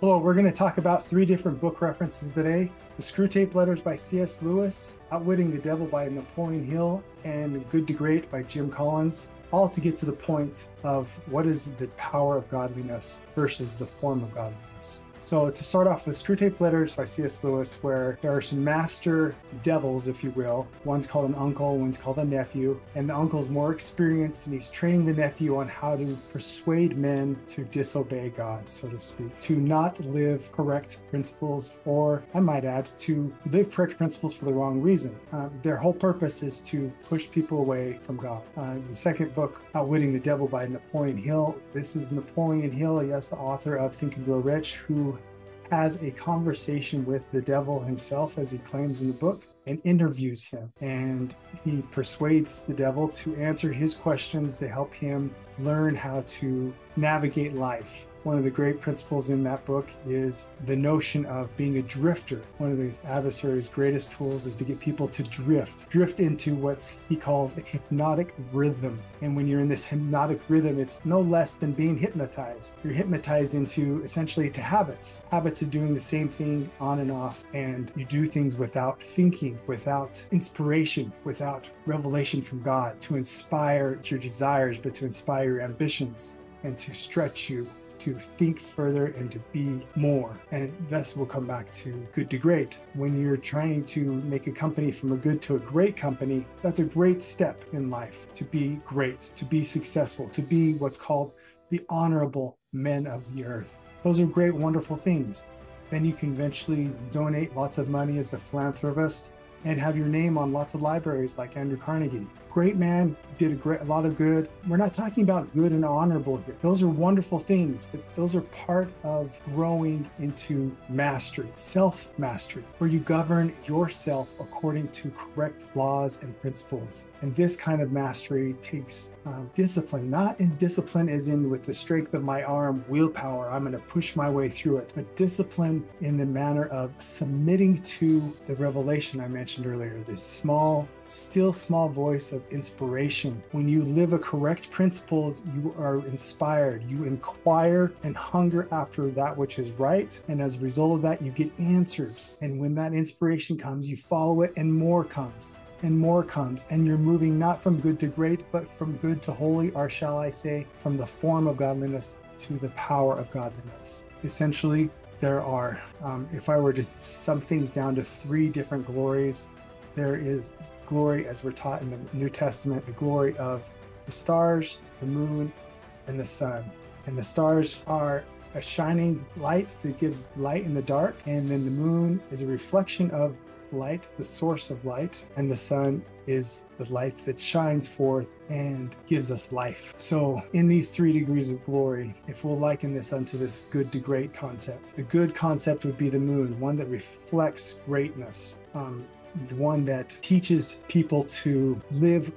Hello, we're going to talk about three different book references today The Screwtape Letters by C.S. Lewis, Outwitting the Devil by Napoleon Hill, and Good to Great by Jim Collins, all to get to the point of what is the power of godliness versus the form of godliness. So, to start off with Screwtape Letters by C.S. Lewis, where there are some master devils, if you will. One's called an uncle, one's called a nephew, and the uncle's more experienced and he's training the nephew on how to persuade men to disobey God, so to speak, to not live correct principles, or I might add, to live correct principles for the wrong reason. Uh, their whole purpose is to push people away from God. Uh, the second book, Outwitting the Devil by Napoleon Hill, this is Napoleon Hill, yes, the author of Think and Grow Rich, who has a conversation with the devil himself, as he claims in the book, and interviews him. And he persuades the devil to answer his questions to help him learn how to navigate life one of the great principles in that book is the notion of being a drifter. One of the adversary's greatest tools is to get people to drift, drift into what he calls a hypnotic rhythm. And when you're in this hypnotic rhythm, it's no less than being hypnotized. You're hypnotized into essentially to habits, habits of doing the same thing on and off. And you do things without thinking, without inspiration, without revelation from God to inspire your desires, but to inspire your ambitions and to stretch you to think further and to be more. And thus we'll come back to good to great. When you're trying to make a company from a good to a great company, that's a great step in life to be great, to be successful, to be what's called the honorable men of the earth. Those are great, wonderful things. Then you can eventually donate lots of money as a philanthropist and have your name on lots of libraries like Andrew Carnegie great man, did a great a lot of good. We're not talking about good and honorable here. Those are wonderful things, but those are part of growing into mastery, self-mastery, where you govern yourself according to correct laws and principles. And this kind of mastery takes um, discipline, not in discipline as in with the strength of my arm, willpower, I'm going to push my way through it, but discipline in the manner of submitting to the revelation I mentioned earlier, this small still small voice of inspiration. When you live a correct principles, you are inspired. You inquire and hunger after that which is right. And as a result of that, you get answers. And when that inspiration comes, you follow it and more comes and more comes, and you're moving not from good to great, but from good to holy, or shall I say, from the form of godliness to the power of godliness. Essentially, there are, um, if I were to sum things down to three different glories, there is glory as we're taught in the New Testament, the glory of the stars, the moon, and the sun. And the stars are a shining light that gives light in the dark, and then the moon is a reflection of light, the source of light, and the sun is the light that shines forth and gives us life. So, in these three degrees of glory, if we'll liken this unto this good to great concept, the good concept would be the moon, one that reflects greatness. Um, one that teaches people to live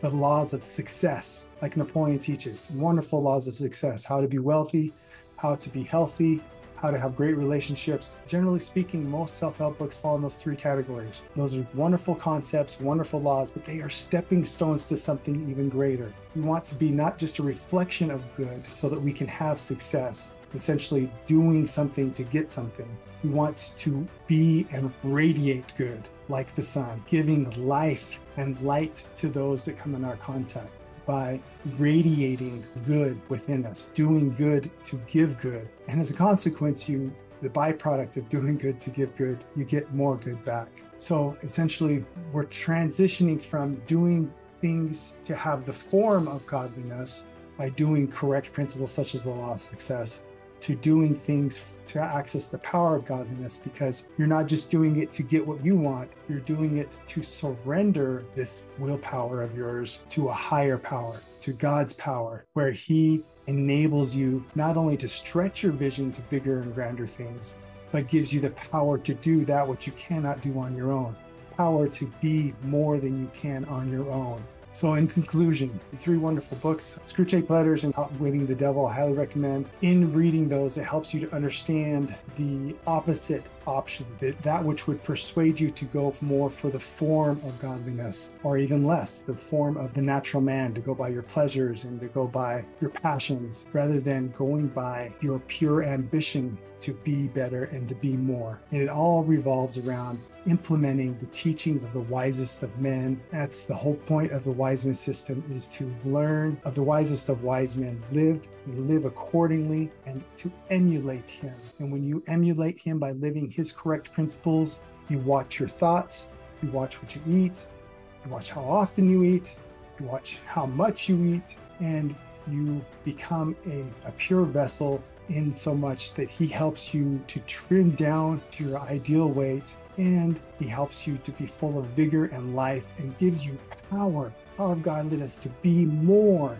the laws of success, like Napoleon teaches wonderful laws of success, how to be wealthy, how to be healthy, how to have great relationships. Generally speaking, most self help books fall in those three categories. Those are wonderful concepts, wonderful laws, but they are stepping stones to something even greater. We want to be not just a reflection of good so that we can have success, essentially doing something to get something. We want to be and radiate good like the sun, giving life and light to those that come in our contact by radiating good within us, doing good to give good. And as a consequence, you the byproduct of doing good to give good, you get more good back. So essentially, we're transitioning from doing things to have the form of godliness by doing correct principles such as the law of success to doing things to access the power of godliness because you're not just doing it to get what you want, you're doing it to surrender this willpower of yours to a higher power, to God's power, where He enables you not only to stretch your vision to bigger and grander things, but gives you the power to do that which you cannot do on your own, power to be more than you can on your own. So, in conclusion, three wonderful books Screwtape Letters and Outwitting the Devil. I highly recommend. In reading those, it helps you to understand the opposite option, that, that which would persuade you to go more for the form of godliness, or even less, the form of the natural man, to go by your pleasures and to go by your passions, rather than going by your pure ambition to be better and to be more. And it all revolves around implementing the teachings of the wisest of men. That's the whole point of the Wiseman system is to learn of the wisest of wise men lived, live accordingly, and to emulate him. And when you emulate him by living his correct principles, you watch your thoughts, you watch what you eat, you watch how often you eat, you watch how much you eat, and you become a, a pure vessel in so much that he helps you to trim down to your ideal weight. And he helps you to be full of vigor and life and gives you power, power of godliness to be more